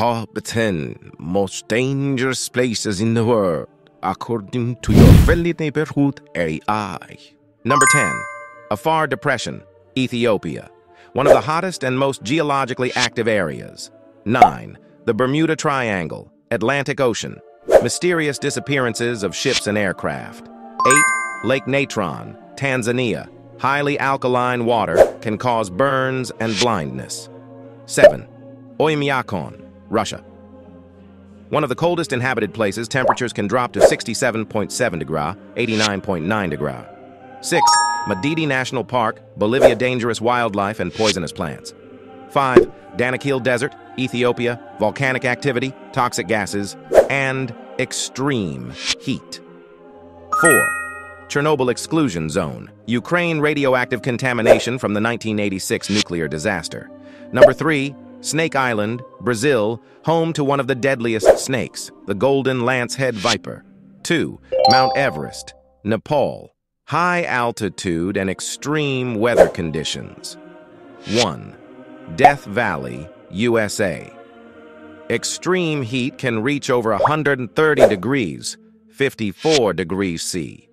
top 10 most dangerous places in the world, according to your friendly neighborhood AI. Number 10. Afar Depression, Ethiopia. One of the hottest and most geologically active areas. 9. The Bermuda Triangle, Atlantic Ocean. Mysterious disappearances of ships and aircraft. 8. Lake Natron, Tanzania. Highly alkaline water can cause burns and blindness. 7. Oymyakon, Russia. One of the coldest inhabited places, temperatures can drop to 67.7 degree, 89.9 degree. 6. Madidi National Park, Bolivia dangerous wildlife and poisonous plants. 5. Danakil Desert, Ethiopia, volcanic activity, toxic gases, and extreme heat. 4. Chernobyl Exclusion Zone, Ukraine radioactive contamination from the 1986 nuclear disaster. Number 3. Snake Island, Brazil, home to one of the deadliest snakes, the golden lancehead viper. 2. Mount Everest, Nepal, high altitude and extreme weather conditions. 1. Death Valley, USA. Extreme heat can reach over 130 degrees, 54 degrees C.